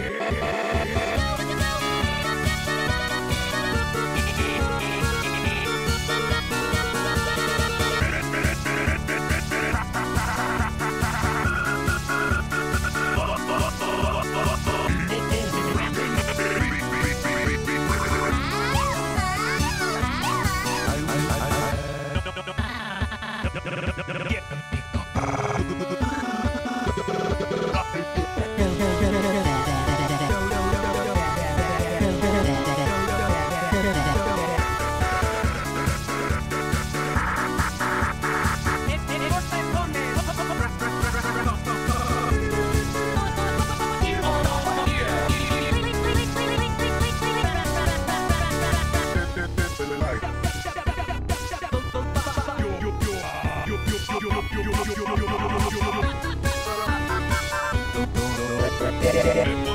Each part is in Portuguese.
Yeah. Gracias.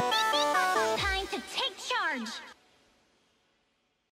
Bye.